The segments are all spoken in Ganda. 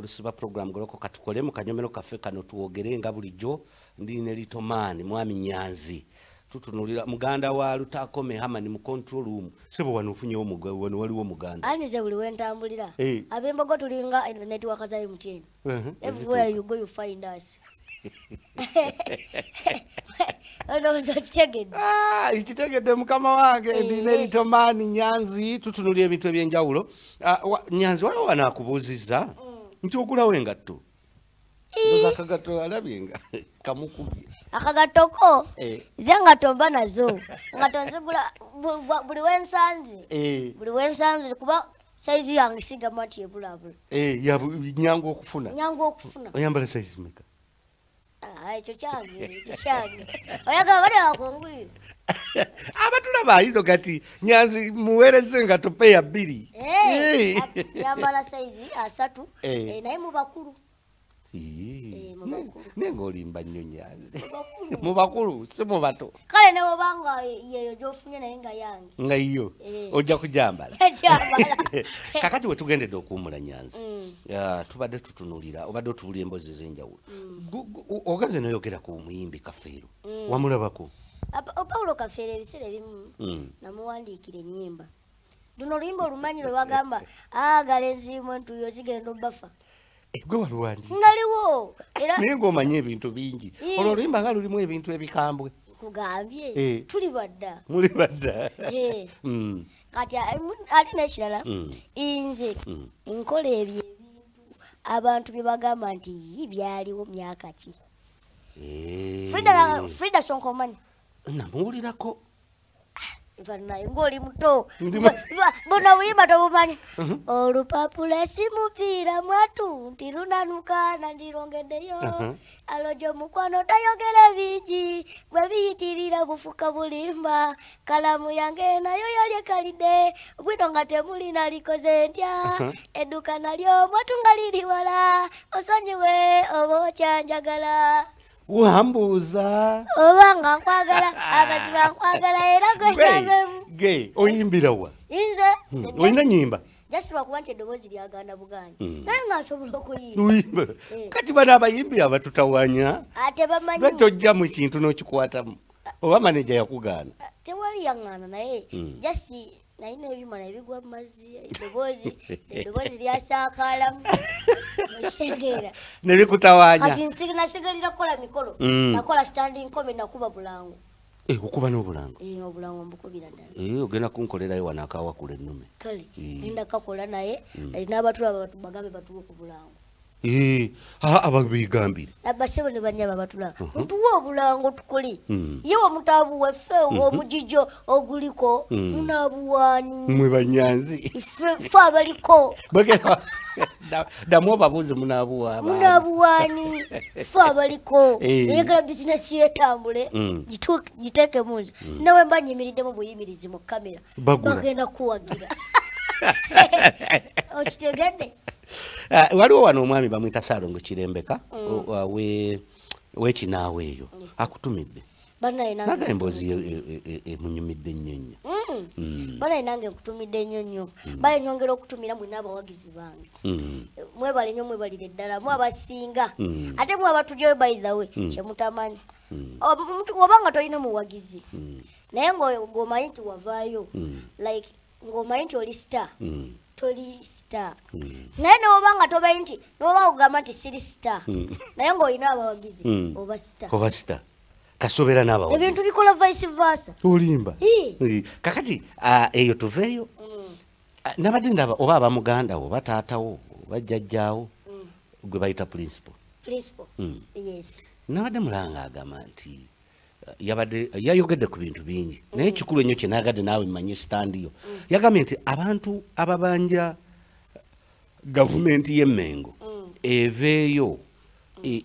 olusiba program goloko katukole mu kanyomero kaffe kano tuwogere nga bulijjo. Ndi ne litomaani mwami nyanzi. Tutunulira muganda wa lutakome hamani mu control room. Sebo wano ofunyewo wano waliwo muganda anize buli wentambulira Eh. abembogo tulinga netiwaka za mtn Mhm, everywhere you go you find us. Ah, ikitegedde mukama wange. Eh. ndina eritomaani nyanzi. Tutunulira ebintu ebyenjawulo. Ah, nyanzi waliwo wanaakubuuzizza nti ogulawo engatto akagatto alabye nga kamukubye. Akagatoko Eh. ze ngato mba nazo. Ngato nzigula bu- bu- buli wensanze Eh, buli wensanze kuba saizi yange sigamu nti ebulabula. Eh, nyangu okufuna. Nyangu okufuna. Oyambala saizi meka Ah, ekyo kyange ekyo kyange. Oyagala bali bakungulire abatulaba ayizo kati nyanzi muweereze nga topeya bbiri. Eh, yambala saizi asatu. Eh. eh, naye mu bakulu. Ii, Eh, mu ne- bakulu. nenga olimba nnyo nyanzi. Mu bakulu. Si mu bato. Kale ne wobanga yeyo gyofunye naye nga yange. Nga iyo ojja kujambala. Kakati wetugendedde okuwumula nyanzi. Mm. Tubadde tutunulira obadde otubulya emboozi ez'enjawulo. Gu- ogenze noyogera ku muyimbi kafeero. Wamulabako Apa- o paulo kafeera ebiseera ebimu Mm. namuwandiikira ennyimba luno oluyimba olumanyi lwe bagamba aagala enziimu entuyo zigenda obbafa. Eh, gwe waluwandi naliwo. Naye ngaomanye ebintu bingi. Eh. olwo oluyimba nga lulimu ebintu ebikambwe. Kugambye Eh. tuli badda. Muli badda. Eh. Mm, kati ate n'ekirala mm, nze nkola ebyo ebintu. Abantu bye bagamba nti yi byaliwo myaka ki? Eh. frida frida sonkomanyi namuwulirako naye ngaoli muto. Buno buyimba tobumanyi olupapula simupiira mwatu nti lunanuka nandirongeddeyo Mhm. alojo mukwano tayogera bingi bwe biyitirira bufuka bulimba. Kalamu yange nayo yali ekalidde bwino nga temulina likoze ntya. Mhm. edduka nalyo mwatu nga liri wala osonyiwe oba okyanjagala wambuuza oba nga nkwagala abaziba nkwagala era Gwe, ge oyimbirawa nze olina nyimba jasiba kuba nti eddoboozi lyaganda buganda. Mm. naye nga nsobola okuyimba. Eh. kati bano abayimbi abatutawanya ate bamanyi lwetojja mu kintu n'okikwatamu oba maneja yakugaana. Tewali yaŋŋaana naye. Mm. jasi nalina ebyuma nebigwa mu mazzi eddoboozi eddoboozi lyasaakaalamu okitegeera nebikutawanya kati nasigalira kukola mikolo Mm. nakola standing kome nakuba bulango. Eh, okuba n'obulango? Eh, obulango mbukubira ddala Eh, ogenda kunkolerayo wano akawakula ennume. Kale Mm. genda kakola naye Mm. alina abatulaba bagambe batuwe ku bulango ababigambire nabasebo ne banyaba batulaba mutuwe obulango tukole. Mm. ye wamutaabu waffe omugijo oguliko Mm. munaabuwaani mwe banyanzi ffe abaliko. Damu obabuuzi munaabuwa munaabuwaani ffe abaliko. Eh. eyagala bizinesi yetambule Mm. giteeke munzi nawe mba nyimiriddemu buyimirizi mu kamera bagenda kuwagira. Okitegedde waliwo wano omwami bamwita salongo kirembeka o- wa- we- wekinaawo eyo akutumidde. Naga emboozi emunyumidde nnyo nnyo. Mm. Mm, banaye nange nkutumidde nnyo nnyo. Bale nyongera okutumira mwina abawagizi bange. Mm, mwebale nnyo mwebalire ddala mu abasinga. Mm. ate mu abatujjayo Mm. kyemutamanyi mm, obanga tolina muwagizi mm, naye ng'o- ng'omanyi nti wavaayo mm, like ng'omanyi nti oli star. Mm, toli star mm. naye newobanga tomanyi nti noba ogamba nti siri star Mm. naye ng'olina abawagizi Mm. oba star oba sita. Kasobeera ebintu n'abawagizi bikola vice versa. Olimba. Kakati ah, eyo tuveeyo. Ah, nabadde ndaba oba abamuganda wo oba taatawo oba jjajjaawo gwe bayita principal. Principal. Yes. Nabadde mulanga agamba nti yabadde yayogedde ku bintu bingi naye ekikulu ennyo kyenagadde naawe mmanye sitandiyo yagambye nti abantu ababanja gavumenti y'emmengo Mm. eveeyo e-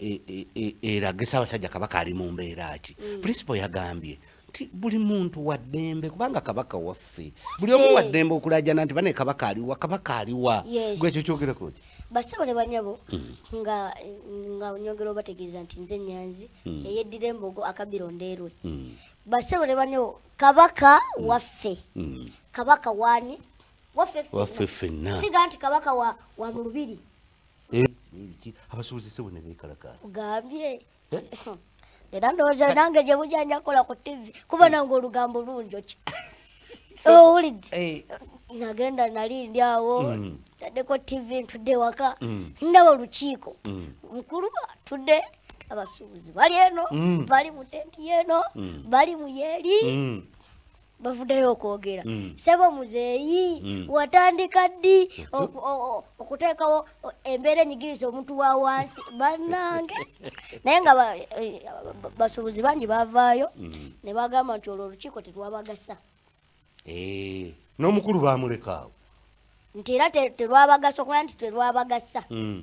e- e- erage ssaabasajja kabaka ali mu mbeera ki principal yagambye nti buli muntu wa ddembe kubanga kabaka waffe buli omu wa ddembe okulajana nti bane kabaka aliwa kabaka aliwa Yes. gwe ekyo kyogerako ki basebo ne banyabo nga nga nyongera obategeeza nti nze nyanzi Mm. eyeddira embogo akabiro ndeerwe Mm, basebo ne banyabo kabaka waffe. Mm. kabaka wani waffe ffenna. siga nti kabaka wa, wa mu lubiri. Eh, abasuubuzi se bwe ne beekalakaasa ugambye Eh? era ndowooza nange gye bujja nja kukola ku tv kuba nange olugambo lungi oki? Owulidde. Eh, nagenda nali ndi awo. Mm. taddeko tv ntudde waka. Mm. ndaba olukiiko. Mm, mukulu atudde abasuubuzi bali eno. Bali mu tenti yeno. Mm. bali mu yeeri bavuddeyo okwogera. Sebo muzeeyi watandika ddi? Okuteekawo embeera enyigiriza omuntu wa wansi. Bannange. Naye nga eh, ba- basuubuzi bangi bavaayo ne bagamba nti olwo olukiiko tetwabagasa N'omukulu baamulekaawo nti era te- terwabagasa okumanya nti terwabagasa. Mm,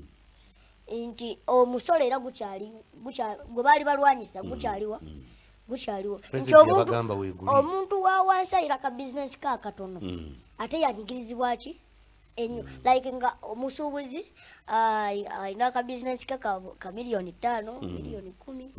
nti omusolo era gwe baali balwanyisa gukyaliwa mm. gukyaliwo nti omuntu- wa wansi ayira ka bizinesi ka katono. Mm. ate yanyigirizibwa ki? Ennyo like nga omusuubuzi alina aka bizinesi ke ka miliyoni ttaano miliyoni kumi.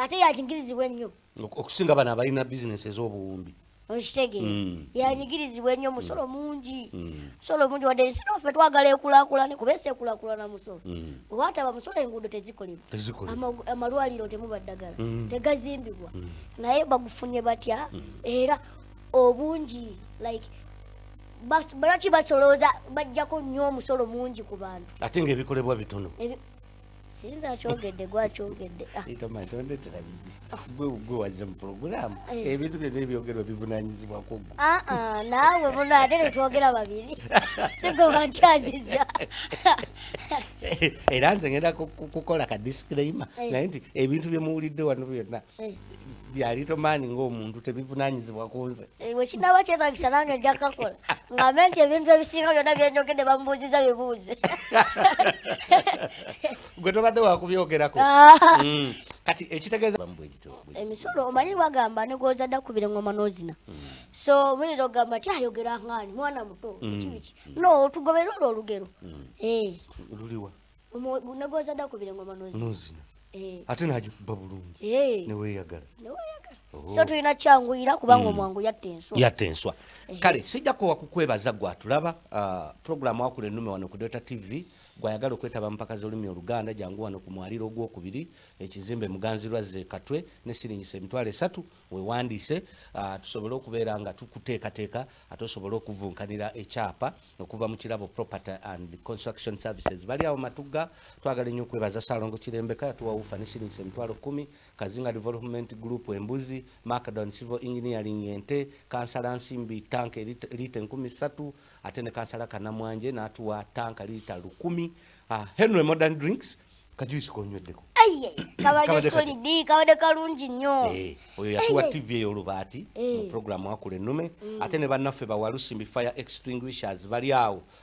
Ate yanyigirizibwa ennyo. Ok- okusinga bano abalina bizinesi ez'obuwumbi okitegeera Mm. yanyigirizibwa ennyo musolo mungi. Mm, musolo mungi wadde ensi naffe twagala ekulaakulane kuba ensi ekulaakulana musolo mm. bwewataba musolo enguudo tezikolebwa. Tezikolebwa. Amagu- amalwaliro temuba ddagala Mm. tegazimbibwa. Mm. naye bagufunye batya era obungi like bas- lwaki basolooza bajjako nnyo omusolo mungi ku bantu. Ate ng'ebikolebwa bitono. Ebi- sinza akyogedde gwakyogedde Ah, gwe gwe wazze mu puroguramu Eh. ebintu byonna ebyogerwa bivunanyizibwako gwe. Ah, ah, naawe muno ate netwogera babiri. Sigwe bankyaziza era nze ngenda ku- ku- kukola ka disclaimer. Eh. naye nti ebintu bye muwulidde wano byonna. Eh. Byali tomaani ng'omuntu tebivunanyizibwa ku nze bwe kinaba kyetagisa nange nja kakola ngambe nti ebintu ebisinga byonna byenjogedde bamubuuziza bibuuze. Gwe tobadde wakubyogerako. Ah. Mm. kati ekitegeeza emisolo omanyi bagamba negwoza dda kubira engoma n'ozina? So muyinza okugamba nti ayogera ngaani mwana muto biki biki no tugobere olwo olugero. Eh, luliwa. Negwoza dda kubira engoma n'ozina Eh, ate nagikuba bulungi. Eh, neweeyagala. Oh. so tulina kyanguyira kubanga omwangu yatta enswa. Yatta enswa. Kale sijjako wakukwebaza gwatulaba puroguramu wakula ennume wano ku dota tv gwayagala okwetaba mpaka z'olulimi oluganda jangu wano ku mwaliro ogwokubiri ekizimbe muganzirwazze katwe ne siringisa emitwalo esatu wewandiise tusobole okubeera nga tukuteekateeka ate osobole okuvunkanira ekyapa okuva mu kirabo property and construction services. Bali awo matugga twagala ennyo okwebaza salongo kirembeka yatuwawufa ne siringisa emitwalo kumi kazinga development group embuzi macadon civil engineering ente kansala nsimbi tanka lita enkumi ssatu ate ne kansala kanamwanje n'atuwa tanka lita lukumi henry modern drinks? Kajuisi konyweddeko aye kabadde solidi kabadde kalungi nnyo Eh, oyo yatuwa tv ey'olubaati mu Eh. programu wakula ennume ate ne bannaffe bawalusimbi fire extinguishers bali awo ah,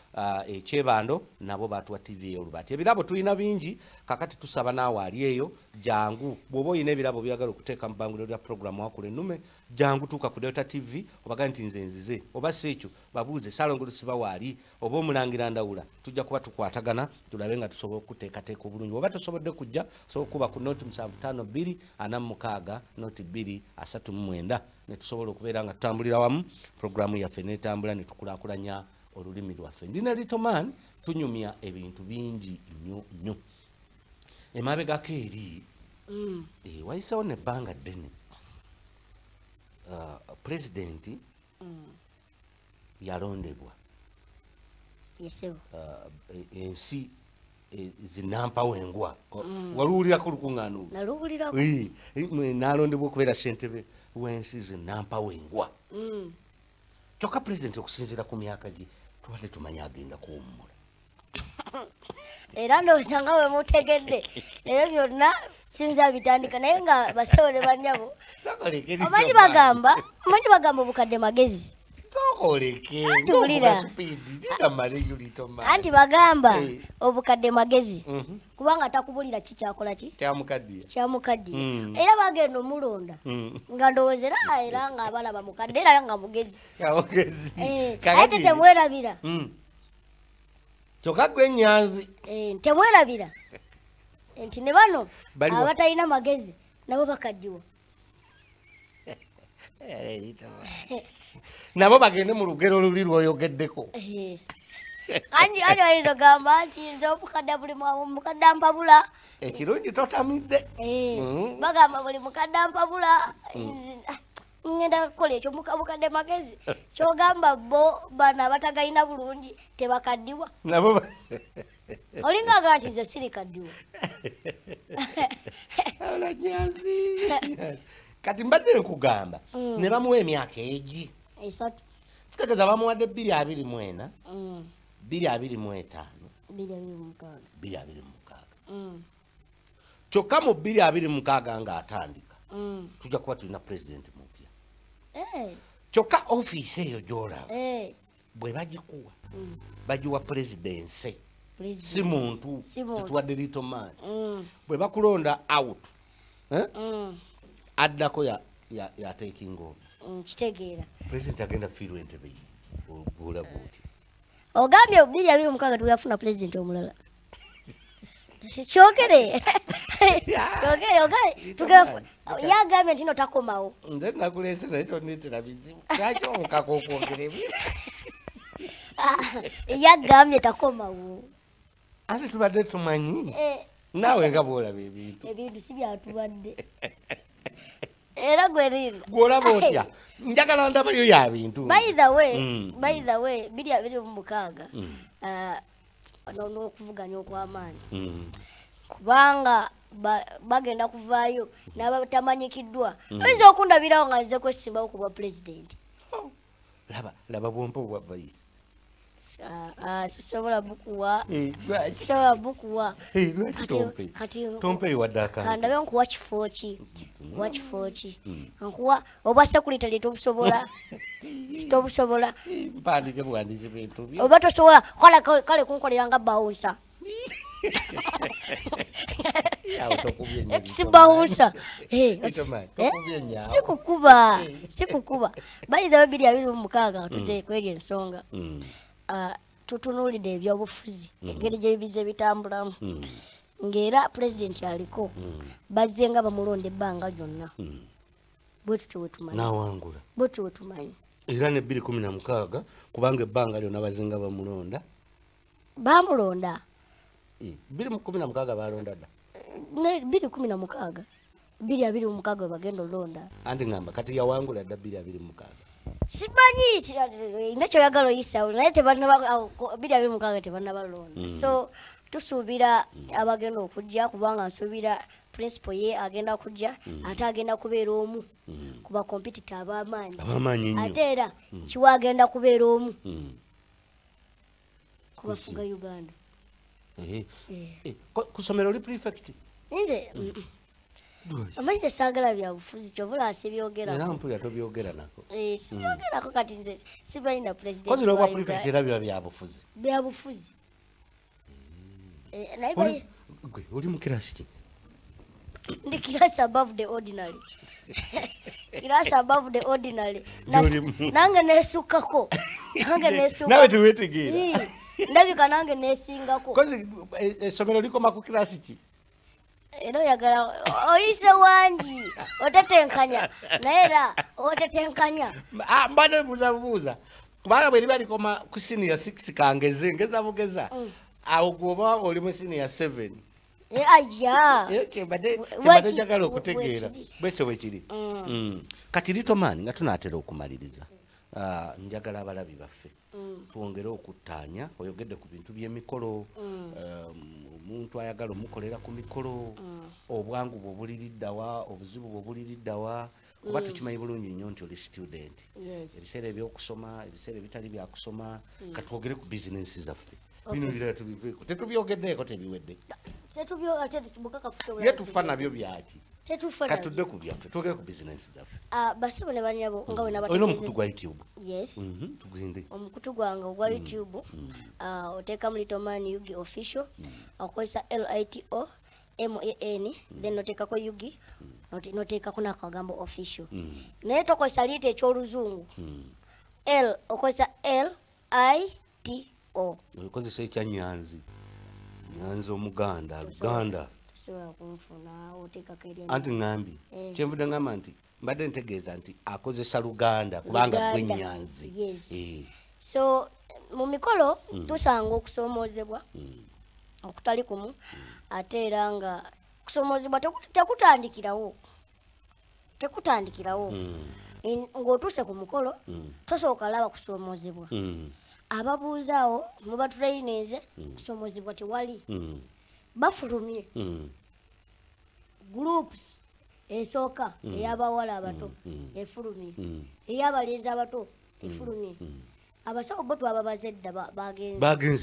ekyebando nabo batuwa tv ey'olubaati ebirabo tulina bingi kakati tusaba naawe ali eyo. Jangu bw'oba olina ebirabo byagala okuteeka mu bbanguliro lya programu wakula ennume jangu tuuka ku delta tv obaga nti nze nzize. Oba si ekyo babuuze salongolusiba waali oba omulangira ndawula tujja kuba tukwatagana tulabe nga tusobola okuteekateeka obulungi. Oba tosobodde kujja osobola okuba ku noti 752 46 noti 2 39 netusobola okubeera nga tutambulira wamu programu yaffe netambula netukulaakulanya olulimi lwaffe. Ndina litoman tunyumya ebintu bingi nnyo nnyo. Emabegako eri Mm, eh, wayisewo nebbanga ddene. Uh, pulezidenti mm. yalondebwa. Uh, e- ensi e, zinampawengwa waluwulirako olukuŋŋaano olwo naluwulirako Ee, eh, nalondebwa okubeera ssentebe w'ensi zinampawengwa Mm. kyokka pulezidenti okusinziira ku myaka gye tubadde tumanye agenda kuwummula. Era ndowooza nga we mutegedde. Ebyo byonna sinza bitandika naye nga basewo ne banyabo omanyi bagamba omanyi bagamba obukadde magezi tokoleke Anti wulira. anti bagamba Eh. obukadde magezi. Kubanga takubulira ki kyakola ki? Kyamukaddiye. Mm. era bagenda omulonda. Nga ndowooza era era nga abalaba mukadde era nga mugezi. Kyamugezi Eh, tetemwerabira kyokka gwe enyanzi Eh, temwerabira. Nti ne bano abatalina magezi nabo bakaddiwa nabo bagende mu lugero luli lwoyogeddeko Eh, anyi anyi ayinza ogamba nti nze omukadde buli mukadde ampabula ekirungi totamidde Eh, Mm. bagamba buli mukadde ampabula nzi- ah, ngenda kukola ekyo muka- bukadde magezi. Kyogamba bo bano abatagalina bulungi tebakaddiwa nabo olingaga nti nze sirikaddiwa olanyazi kati mbadde nkugamba Mm. ne bamuwa emyaka egi. Esatu. Kitegeeza bamuwadde bbiri abiri mu ena Mm, bbiri abiri mu etaano bbiri abiri mu mukaaga. Mm, kyokka mu bbiri abiri mu mukaaga ng'atandika tujja kuba tulina pulezidenti mupya. Eh, kyokka ofiisi eyo gy'olaba eh, bwe bagikuwa bagiwa pulezidensi president. si muntu Si muntu. tetuwadde lito maani Mm, bwe bakulonda out eh, addako ya, ya, ya taking over. Mm, pulezidenti agenda fiirwa entebe obulabu oti ogambye biri abiri mukaaga tugafuna pulezidenti omulala. Kyogere yagambye nti no takomawo. Nze nakulese naye tonetera bizibu. Lwaki omukaka okwogera ebyo yagambye takomawo. Ate tubadde tumanyi? Eh, naawe nga bwolaba ebintu. Ebintu si byatubadde era gwerinda gwolaba otya njagala ndabayo ya bintu. By the way Mm, by the way biri abiri mu mukaaga. Mm, ah, no- n'okuvuganya okw'amaanyi. Mm. kubanga ba- bagenda kuvaayo n'abatamanyikiddwa. Mm. oyinza okundabirawo nga nze kwesimbawo ku bwa pulezidenti laba laba bwompa obwa vaisi Ah, ah, sisobola bukuwa Eh, sisobola bukuwa Eh, lwaki tompe? tompe wadde akantu. kandabe nkuwa kifo ki nkuwa kifo ki Mm. nkuwa obwa sekuritale tobusobola. Tobusobola. Mpandike buwandizi bintu oba tosobola kale kale kunkolera nga bawunsa. Awo tokubye nnyo si bawunsa Bitomani, tokubye nnyo. sikukuba sikukuba. Bayithawe biri abiri mu mukaaga tuze ensonga. Mm, Ah, tutunuulidde ebyobufuzi Mm. engeri gyebibiza ebitambulamu mm, ng'era pulezidenti aliko mm, bazze nga bamulonda ebbanga lyonna. Mm. bwe tutyo bwe tumanyi. N'awangula. Bwe tutyo bwe tumanyi. Era ne bbiri kumi na mukaaga kubanga ebbanga lyonna bazinga bamulonda. Bamulonda? Eh, bbiri kumi na mukaaga balonda dda? Ne biri kumi na mukaaga. Biri abiri mu mukaaga bwe bagenda olonda. Anti ngamba kati yawangula dda bbiri abiri mu mukaaga simanyi si- ina kyoyagala oyisawo naye tebanaba- awo, ko- biri abiri mu mukaaga tebannabalonda Mm. so tusuubira abagenda okujja kubanga nsuubira principal ye agenda kujja ate agenda kubeera omu Mm. ku bakompitita ab'amaanyi. Abamaanyi nnyo. Ate era kiwa agenda kubeera omu Mm. ku bafuga uganda. Eh, Eh. ko- ku ssomero oli prefect? Nze amanyi tesaagala byabufuzi kyovula era sibyogerako mpulira tobyogera nako. Eh, sibyogerako kati nze sibalina pulezidenti n'obwa wa prefect Uganda. era biba byabufuzi? Byabufuzi. Eh, naye Oli- mu kirasi ki? Ndi class above the ordinary. Class above the ordinary. Nange nesukkako nange nesukkako. nawe tewetegeera Ii, ndabika nange nesingako kozi eh, essomero likoma ku kirasi ki era oyagala oyise wangi? Otetenkanya. Naye era otetenkanya. Ah, mbadde buuza bubuuza kubanga bwe liba likoma ku siniya six kangeze ngeza bugeza. Mm. awo gwoba oli mu siniya seven. Eh, aya Eh, kyembadde njagala okutegeera. bwekyo bwe kiri. Mm. Mm. kati litomaani nga tunaatera okumaliriza njagala abalabi baffe. Mm. twongere okuttaanya oyogedde ku bintu by'emikolo. Mm. Um, omuntu ayagala omukolera ku mikolo. Mm. obwangu bwe buliriddawa obuzibu bwe buliriddawa kuba tukimanyi bulungi nnyo nti oli student. Yes. ebiseera ebyokusoma ebiseera ebitali byakusoma katwogere ku bizinensi zaffe. Bino birala tubiveeko. Tetubyogeddeeko tebiwedde. Setubyo ate tubukakafu kyobula ye tufa nabyo byaki katudde ku byaffe twogere ku bizinensi zaffe. Ah, basibo ne banyabo nga bwe olina omukutu gwa youtube? Yes. Mhm, tugende. Omukutu gwange ogwa youtube ah, oteekamu litoman yugi official okozesa lito man then noteekako yugi note- noteekako nakagambo official. Mm, naye tokozesa liita ekyoluzungu. Mm. l okozesa lito okozesa ekyanyanzi nyanzi omuganda luganda tosobola kunfuna oteekako erya anti ŋŋambye Eh. kyenvudde ŋŋamba nti mbadde ntegeeza nti akozesa luganda kubanga gwe Luganda, nyanzi yes. Eh, so mu mikolo tusanga okusoomoozebwa Mm. okutali kumu ate era nga kusoomoozebwa teku- tekutandikirawo tekutandikirawo. Ng'otuuse ku mukolo tosooka laba kusoomoozebwa Mm. ababuuzaawo muba tulayininze kusoomoozebwa tewali. Bafulumye. Mm. groups esooka ey'abawala abato Mm. efulumye. Ey'abalenzi abato efulumye. Abasawo bo twababaza edda ba- bagenze.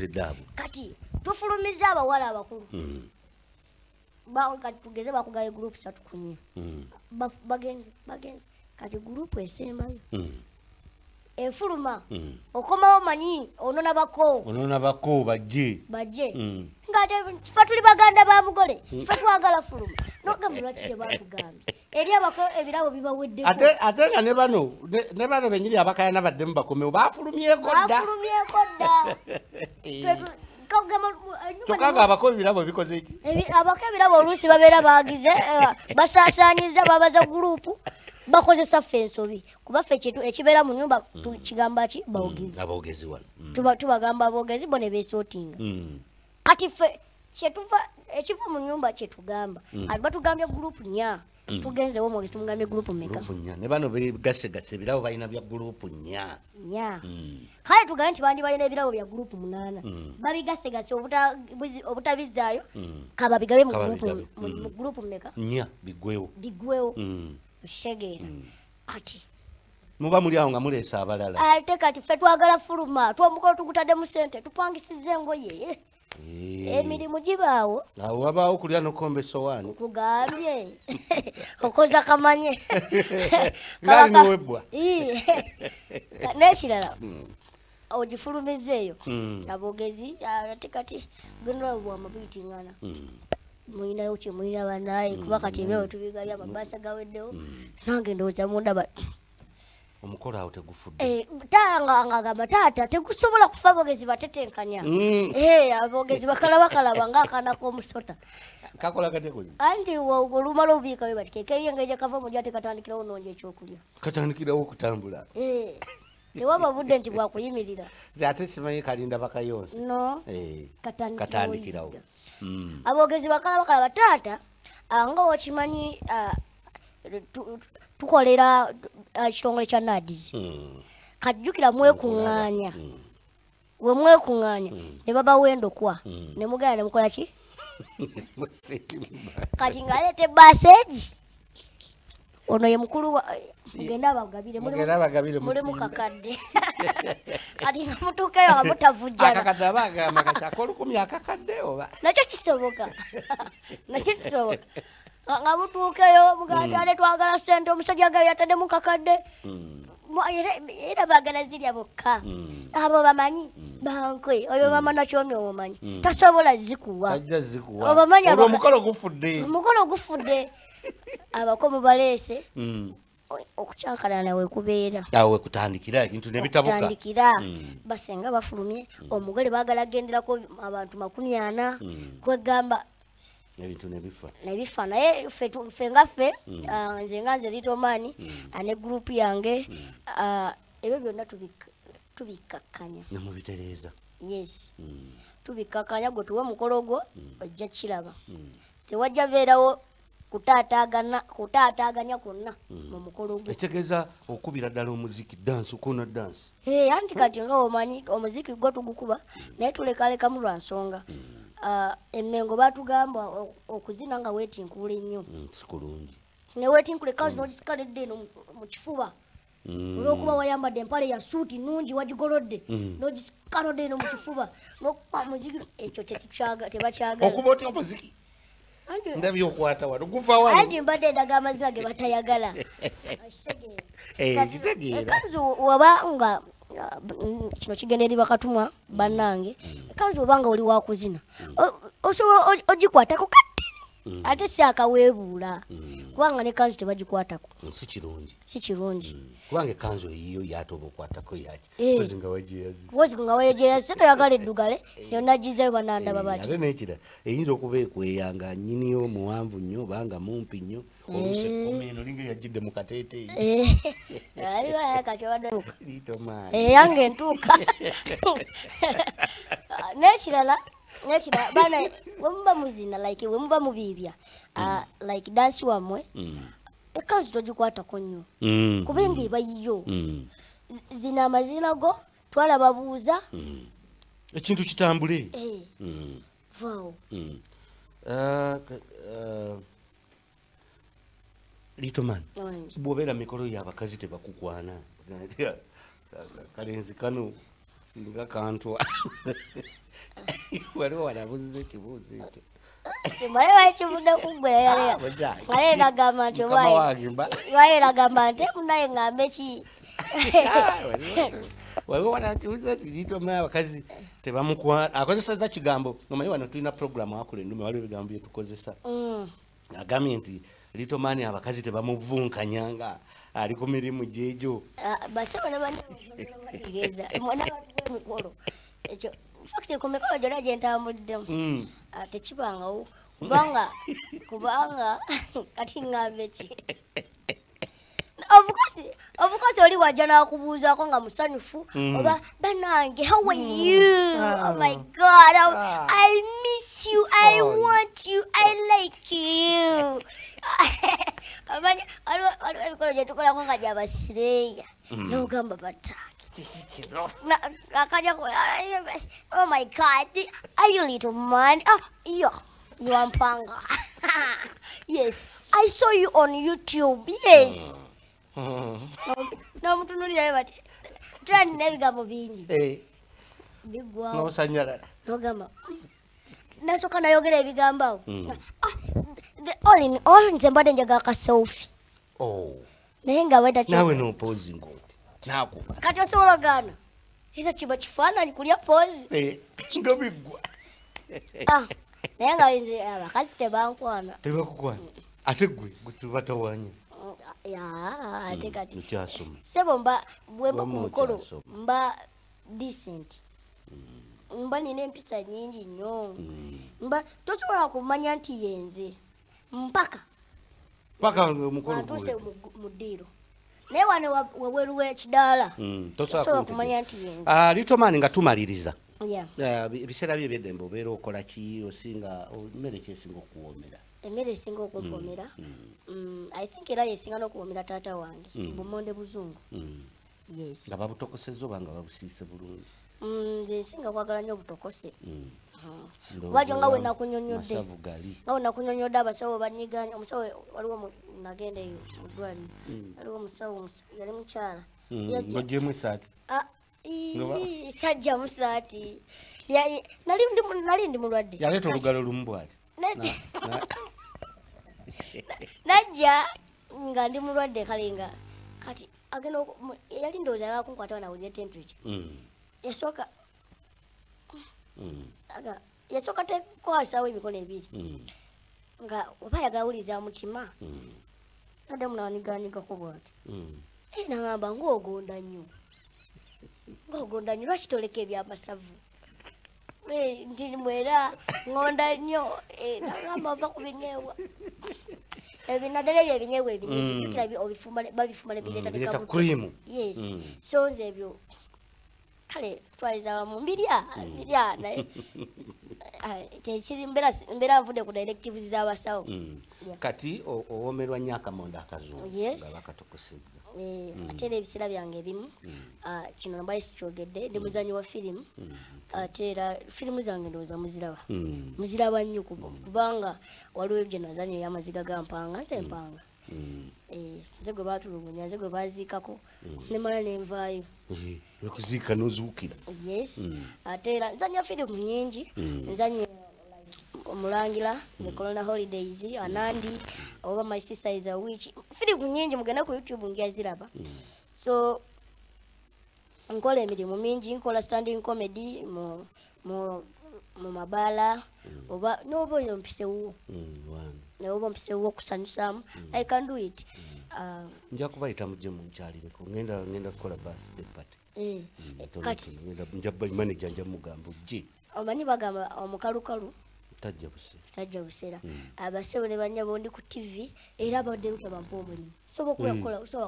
Ddaabo kati tufulumiza abawala abakulu. Ba- kati tugeze bakugaye group satu ku nnya. Ba- bagenze bagenze. Kati group esembayo Mm. efuluma Mm. okomawo manyi onona bako onoona bako bajje. Bajje Mm. ngaate fe tuli baganda ba mugole fe twagala fuluma. Nogamba lwaki tebatugambye eri abako ebirabo bibaweddeko. Ate nga ne bano ne- ne bano benyini abakayana baddemu bakomewo bafulumyeko dda. Bafulumyeko dda Twetu- kagamba, mu- ennyumba kyokka nga abako ebirabo bikoze ki? Ebi- abako ebirabo oluusi babeera bagize eh, basaasaanyiza babaza gurupu bakozesa ffe ensobi. Kuba ffe kitu- ekibeera mu nyumba tu- kigamba ki? Bawogezi. abogezi wano. Mm. Tuba- tubagamba abogezi bo ne beesootinga. Mm. kati ffe kyetuva ekiva mu nyumba kyetugamba ati batugambye gurupu nya tugenzewo mwogezi tumugambye gurupu meka gurupu nnya. Ne bano begasegase ebirabo balina bya gurupu nnya. Nya Mm. kale tugambe nti bandi balina ebirabo bya gurupu munaana. Mm. babigasegase obuta- buzi- obutabizaayo Mm. kababigabe mu gurupu- mu mm. mu gurupu meka nnya bigwewo. Mm. oshegeera ati. Muba muli awo nga muleesa abalala. Ate kati ffe twagala fuluma twomukolo tugutaddemu sente tupangisiza engoye. Emirimu gibaawo? Awo wabaawo kulya nokomba esowaani nkugambye okoza kamanye. Ngaali niwebbwa Ii. n'ekirala ogifulumiza eyo Mm. abogezi ate kati gendera bwamabiitingana Mm. mulinayo ki mulina banaye kuba kati ebyawo tubigabye amabaasa gaweddewo. Nange ndowooza mundaba omukolo awo tegufudde. Eh, taanga ngagamba taata tegusobola kufa abogezi batetenkanya Mm. Eh, abogezi bakalabakalaba ngaakaana k'omusota. Kakola katekozi anti olumala obubiika bwe bati kekeyengeja kava mu gyate katandikirawo nonja ekyokulya. Katandikirawo okutambula. Eh, tewaba budde nti bwakuyimirira. Ate simanyi kalinda bakayonse. No Eh, katandikirawo. Mm. abogezi bakalabakalaba taata ah, nga wokimanyi ah, tukolera ah, ekitongole kya nadis Mm. kajjukira mwekuŋŋaanya. Mm. we mwekuŋŋaanya. Mm. ne babawo endokwa ne mugenda ne mukola ki? Kati ng'aleeta ebbaseegi ono ye mukulu mugende abagabire mulimu- kakadde. Kati nga mutuukeyo nga mutavujjana akakadde aba agamba kati akolukumi akakadde oba? Nakyo kisoboka. Nakyo kisoboka Nga- mugati ate twagala sente omusajja gayo yataddemu kakadde era- baagala zirya bokka abo bamanyi bankwe oyo mama nakyomi omumanyi tasobola zikuwa omukolo gufudde omukolo gufudde abako mubaleese okukyankalana nawe kubeera awo wekutandikira ebintu ne bitabuka tandikira Mm. basenga bafulumye omugole baagala agenderako abantu makumi ana. Mm. kwegamba ebintu ne bifa. Nebifa naye ffe nga ffe ah, nze nga nze litomaani ne gurupu yange ah, ebyo byonna tubik- tubikakkanya. Ne mubitereeza yes. Mm. tubikakkanya gwe tuwe mukolo gwo ojja kiraba. Mm. tewajja beerawo kutaataaganya kwonna mu mukolo gwo. Ekitegeeza okubira ddala omuziki dansi okuona dansi Hey, anti kati nga omanyi omuziki gwo tugukuba naye tulekalekamu lwa nsonga. Ah, emmengo batugamba o- okuzina nga weetinkula ennyo. Mm, si kulungi. Ne weetinkula ekanzu n'ogisikalidde eno mu- kifuba. Mm. olwokuba wayambadde empale ya suuti nungi wagigolodde Mm. n'ogisikalodde eno mu kifuba nokuba muziki ekyo tetukyaga- tebakyagala okuba otya omuziki ndabye okwata wano guva wano. Anti mbadde endaga amazina ge batayagala. Akitegeera. Eh, kitegeera ekanzu waba nga mm, kino kigenda eri bakatumwa bannange. Ekanzu oba nga oli wakuzina o- osobola ogikwatako kati. Mm. ate si akaweebuula. Mm. kubanga ne kanzu tebagikwatako. Mm, si kirungi. Si kirungi. Mm. kubanga ekanzu eyiyo yatoba okwatako yaki? Eh. nga se toyagala eddugale yonna gizayo banandaba bati. ate nekira eyinza okuba ekweyanga nyiniyo muwanvu nnyo obanga mumpi nnyo oluse Eh. omeno linga eyajjidde mu kateeteeyi. Aliwayakatyobaddeuka litomaani eyange entuuka nekirala nekirala bana wemuba muzina like wemuba mubiibya ah, like dansi wammwe Mm. ekanzu togikwatako nnyo. Mm. kubenga eba yiyo. Mm. zina amazina go twala babuuza Mm. ekintu kitambule. Eh, Mm. vaawo Ah, ah, wange. bwobeera mikolo yabakazi tebakukwana kalenzi kano singa kantwa. Waliwo wanabuziza ekibuuzo ekyo naye nagamba nti. waye nagamba nti munaye ŋŋambe ki? Waliwo wanakibuuza nti litoma abakazi tebamukwana akozesa kigambo. Omanyi wano tulina programu akula endume waliwo ebigambo byetukozesa Mm, agambye nti litomaani abakazi tebamuvunkanyanga ali ku mirimu gyegyo ah, basawo ne bantegeeza mwena batuwa emikolo ekyo fakiti ku mikolo gyonna gyentambuddemu Mm. Ah, tekibangawo kubanga kubanga kati ŋŋambe ki obukosi oli wajja n'akubuuzaako nga musanyufu Mm. oba banange how are you oh my god I, Ah. i miss you i Oh. want you i like you omanyi waliwo waliwo emikolo gye tukolako nga gyabasireeya Mm. n'ogamba batange kiki kino Na- akajja ku- oh my god are you little man? Oh yeah you are mpanga yes. I saw you on youtube. Yes. Nomutunulirayo bati tula nina ebigambo bingi Eh, bigwawo n'osanyalala nogamba nasooka nayogera ebigambo awo Mm. Ah, the- all in all nze mbadde njagala ka selfi Oh, naye nga weda naawe nopozinga oti nakuba kati osobola ogaana ekyo kiba kifaananyi kulya nga biggwa Ah, naye nga nze abakazi tebankwana tebakukwana ate gwe gwetubatawanya ya ate kati. mukyasoma sebo mba bwemba ku Wamu mukolo okyasoma. mba decent. Mba nina empisa nyingi nnyo Mm. mba tosobola kumanya nti yenze mpaka. Paka omukolo wantuuse gwe mu- mu ddiiro. Naye wane wa- wabweru w'ekidaala Mm, tosobola tosobola kumanya nti Ah, litomaani nga tumaliriza. Ya Ah, bi- ebiseera byo eby'eddembe obeera okola ki osinga mmere kyesinga okuwoomera. Emmere esinga okunkomera Mm, Mm, i think era yesinga n'okuwomera taata wange. Mm. bumonde buzungu. Mm. yes. Nga babutokosezza oba nga babusiise bulungi? Mm, nze nsinga kwagala nnyo obutokose Nga oba nakunyonyodde masavu gali. Nga we nakunyonyodde abasawo banyiganya omusawo waliwo nagenda eyo mu ddwaliro. Mm. waliwo omusawo omusa- yali mukyala. Mm, Yajja- ng'oggyemu esaati Ah, sajja musaati. Nali ndi mulwadde. Yaleeta olugalo lumu bwati. Na- Na- na- najja nga ndi mulwadde kale nga kati agenda yali ndowooza yakunkwata wanawulire temperature. Mm, yasooka aga yasooka tekwasawo emikono ebiri. Mm, nga oba yagala wuliza mutima mm, nadde munawaniganyigako bwati. Mm. Eh, nagamba ngaogonda nnyo. Ngaogonda nnyo lwaki toleka ebyamasavu? Eh, nti mwera ŋŋonda nnyo. Eh, nagamba ova ku binyeebwa. Ebyo naddala ebyo ebinyeebwa Mm. ebinyeebwa obifumale babifumale bireeta Mm, bireeta yes. Mm. so nze ebyo kale twaliza wamu mbirya. Mbirya naye ah, tekiri mbeera nvudde ku directives z'abasawo. Mm. Kati o- owoomerwa nnyo akamonde akazungu Yes. nga bakatokosezza Eh, ate era ebiseera byange ebimu ah, kino nambali sikyogedde ndi muzanyi wa firimu Mm. ate era firimu zange ndowooza muziraba. Mm. muziraba nnyo kuba- kubanga waliwo ebyo nazanyo eyamaziga ga mpanga nze mpanga Mm. Eh, nze gwe batulugunya nze gwe baziikako. Nemala nenvaayo Eh, okuziika n'ozuukira. Yes. Mm. ate era nzanya firimu nyingi Mm. nzanye omulangira the corona holidays anandi oba my sister is a witch. Firimu nyingi mugenda ku youtube njaziraba so nkola emirimu mingi nkola standing comedy mu mu mu mabaala oba noba oyo mpisewo Mm, wano. naoba mpisewo okusanyusaamu i can do it. Ah, nja kubayita mujje munkyalireko ngenda ngenda kukola birthday party Mm, tono kati nja manager nja mugamba ojje omanyi bagamba omukalukalu. Tajja buse tajja buseera Mm. abasewo ne banyabo ndi ku tv era abadde lutabampa omulimu sobola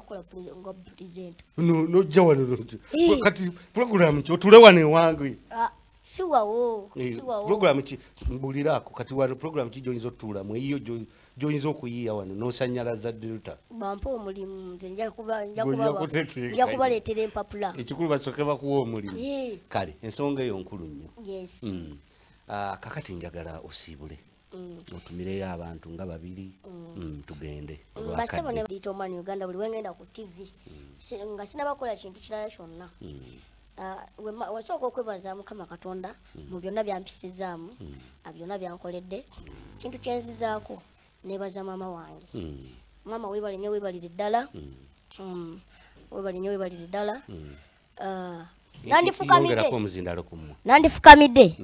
kukola nga purezenta No- nojja wano kati program ki otule wano ewange siwawo Eh, siwawo program ki mbuliraako kati wano program ki gyoyinza otutuulamu eyiyo gyo- gyoyinza okuyiiya wano nosanyalaza delta. Bampa omulimu nze nja kuba- nja Gwe ojja kuba- kuteteeka. nja kubaleetera empapula. Ekikulu basooke bakuwa omulimu. Kale ensonga eyo nkulu nnyo. Yes. Mm. Ah, kakati njagala osiibule. Mm. otumireyo abantu nga babiri. Mm, tugende. Basebo ne olwakadde litomani uganda buli wengenda ku tv nga sinabakola kintu kirala kyonna Wema- wasooka okwebaza mukama katonda mu byonna byampisizaamu mm, ah, byonna byankoledde kintu kyenzizaako nebaza maama wange. Mm, maama webale nnyo webalire ddala webale nnyo webalire ddala. Yongerako nandifukamidde.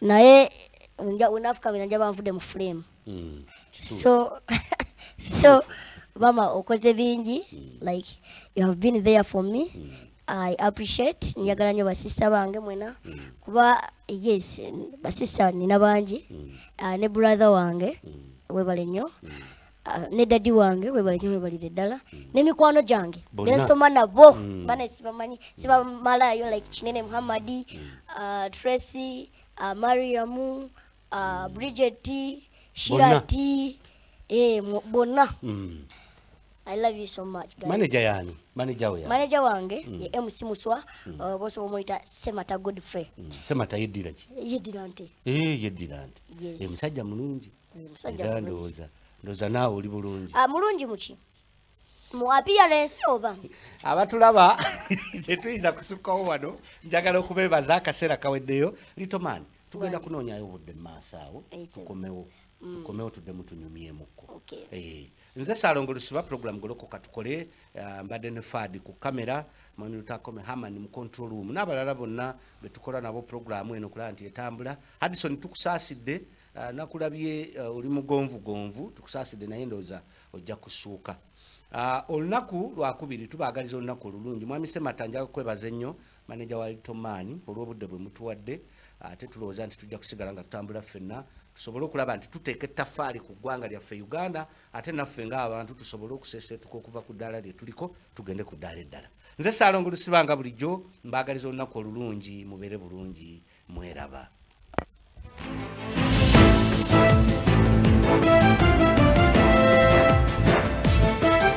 naye nja- wenafukamira njaba nvudde mu fulemu so so mama okoze bingi like you have been there for me i appreciate. Njagala nnyo basista bange mwena kuba yes basista nina bangi. Ah, ne brother wange webale nnyo. Ah, ne dadi wange webale nnyo webalire ddala. N'emikwano gyange nensoma nabo. Mm. bana sibamanyi sibamalayo like kinene muhammadi ah, tracy mariamu bridget shirati eh, bonna. Mm. I love you so much guys. manager yani? Manager we yani manager wange ye mc muswa uh, bosobola omuyita semata godfrey. Mm. semata yeddira ki yeddira nte Eh, yeddira nti Yes. Eh, musajja mulungi Eh, musajja era mulungi. ndowooza ndowooza naawe oli bulungi Ah, mulungi muki mu appearance oba? Abatulaba tetuyinza kusukkawo wano njagala okubeebaza akaseera kaweddeyo litomani tugenda Wali. kunoonyayo obudde mu maaso awo Eight. tukomewo tukomewo tuddemu tunyumyemukko Okay. Eh, nze saalongolusiba program golokoka tukole ah, mbadde ne fadi ku kamera manutakome haman mu control room n'abalala bonna betukola nabo programu eno kulaba nti etambula. Hadison tukusaasidde ah, nakulabye oli mugonvugonvu tukusaasidde naye ndowooza ojja kusuuka olunaku lwakubiri tubaagaliza olunaku olulungi. Mwami semata njaga kwebaza ennyo maneja wa litomani olw'obudde bwe mutuwadde ate tulowooza nti tujja kusigala nga tutambula ffenna tusobole okulaba nti tuteeka ettafaali ku ggwanga lyaffe uganda ate naffe ngaabantu tusobole okuseeseetuka okuva ku ddaala lye tuliko tugende ku ddaala eddala. Nze saalongolusibanga bulijjo mbaagaliza olunaku olulungi mubeere bulungi mweraba. thank you